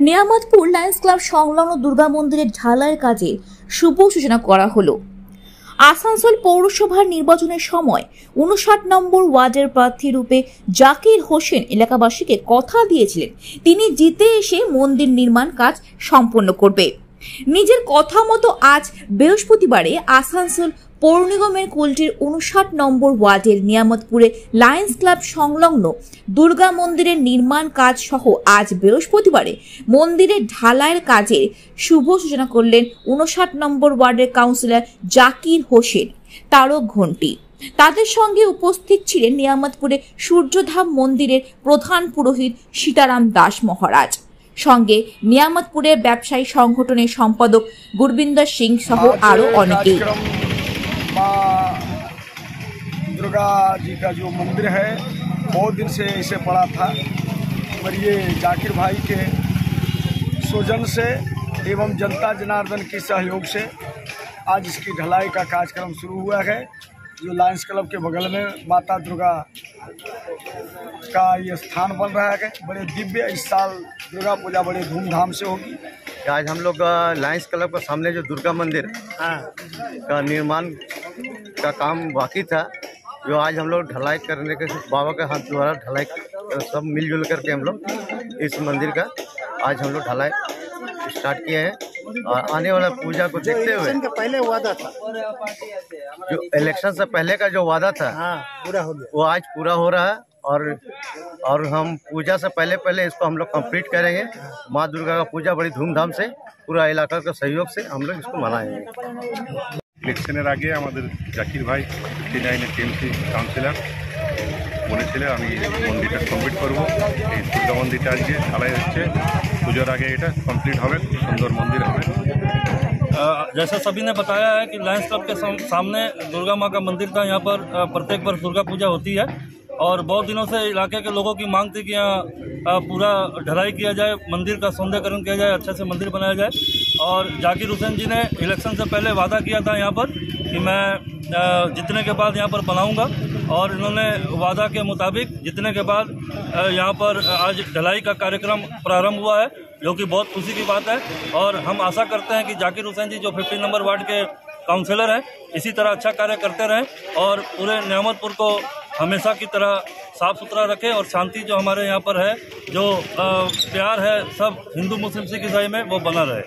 Niamatpur Lions club সংলগ্ন দুর্গা মন্দিরের ঢালাইয়ের কাজে শুভ সূচনা করা হলো। আসানসোল পৌরসভার নির্বাচনের সময় উনষাট নম্বর ওয়ার্ডের প্রার্থী রূপে জাকির হোসেন এলাকাবাসীকে কথা দিয়েছিলেন। তিনি জিতে এসে মন্দির নির্মাণ কাজ সম্পন্ন করবে। নিজের কথা মতো আজ বৃহস্পতিবারে আসানসোল পৌর্ণিগমের কুলটির উনষাট নম্বর ওয়ার্ডের নিয়ামতপুরে লায়ন্স ক্লাব সংলগ্ন দুর্গা মন্দিরের নির্মাণ কাজ সহ আজ বৃহস্পতিবারে মন্দিরের ঢালাইয়ের কাজের শুভ সূচনা করলেন উনষাট নম্বর ওয়ার্ডের কাউন্সিলর জাকির হোসেন, তারক ঘণ্টি। তাদের সঙ্গে উপস্থিত ছিলেন নিয়ামতপুরে সূর্যধাম মন্দিরের প্রধান পুরোহিত সীতারাম দাস মহারাজ। সঙ্গে নিয়ামতপুরের ব্যবসায়ী সংগঠনের সম্পাদক গুরবিন্দর সিং সহ আরও অনেকেই। दुर्गा जी का जो मंदिर है बहुत दिन से इसे पड़ा था। पर ये जाकिर भाई के सोजन से एवं जनता जनार्दन के सहयोग से आज इसकी ढलाई का कार्यक्रम शुरू हुआ है जो लायंस क्लब के बगल में माता दुर्गा का ये स्थान बन रहा है। बड़े दिव्य इस साल दुर्गा पूजा बड़े धूमधाम से होगी। आज हम लोग लायंस क्लब के सामने जो दुर्गा मंदिर का निर्माण का काम बाकी था जो आज हम लोग ढलाई करने के बाबा के हाथ द्वारा ढलाई सब मिलजुल करके हम लोग इस मंदिर का आज हम लोग ढलाई स्टार्ट किए हैं और आने वाला पूजा को देखते हुए का पहले वादा था। जो इलेक्शन से पहले का जो वादा था हाँ पूरा हो गया। वो आज पूरा हो रहा है और और हम पूजा से पहले पहले इसको हम लोग कंप्लीट करेंगे। माँ दुर्गा का पूजा बड़ी धूमधाम से पूरा इलाका के सहयोग से हम लोग इसको मनाएँगे। ইলেকশনের আগে আমাদের জাকির ভাই ফিফটি নাইনের টিএমসি কাউন্সিলর বলেছিল আমি মন্দিরটা কমপ্লিট করব এই দুর্গা মন্দিরটা আজকে ঢালাই হচ্ছে পুজোর আগে এটা কমপ্লিট হবে খুব সুন্দর মন্দির হবে अ, जैसा सभी ने बताया है कि लायंस क्लब के साम- सामने दुर्गा माँ का मंदिर था यहाँ पर अ, प्रत्येक वर्ष दुर्गा पूजा होती है और बहुत दिनों से इलाके के लोगों की मांग थी कि यहाँ पूरा ढलाई किया जाए, मंदिर का सौंदर्यकरण किया जाए, अच्छे से मंदिर बनाया जाए। और जाकिर हुसैन जी ने इलेक्शन से पहले वादा किया था यहाँ पर कि मैं जितने के बाद यहाँ पर बनाऊँगा। और इन्होंने वादा के मुताबिक जीतने के बाद यहाँ पर आज ढलाई का कार्यक्रम प्रारंभ हुआ है, जो कि बहुत खुशी की बात है। और हम आशा करते हैं कि जाकिर हुसैन जी जो 15 नंबर वार्ड के काउंसलर हैं, इसी तरह अच्छा कार्य करते रहें और पूरे नियामतपुर को हमेशा की तरह साफ़ सुथरा रखें और शांति जो हमारे यहाँ पर है, जो प्यार है, सब हिंदू मुस्लिम सिख ईसाई में, वो बना रहे।